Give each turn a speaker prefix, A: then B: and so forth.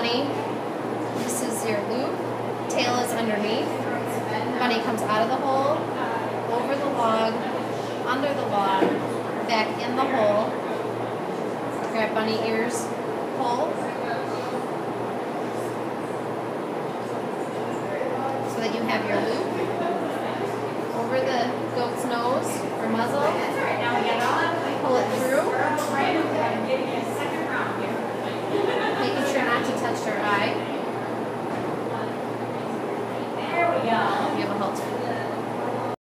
A: bunny. This is your loop. Tail is underneath. Bunny comes out of the hole, over the log, under the log, back in the hole. Grab bunny ears, pull. So that you have your loop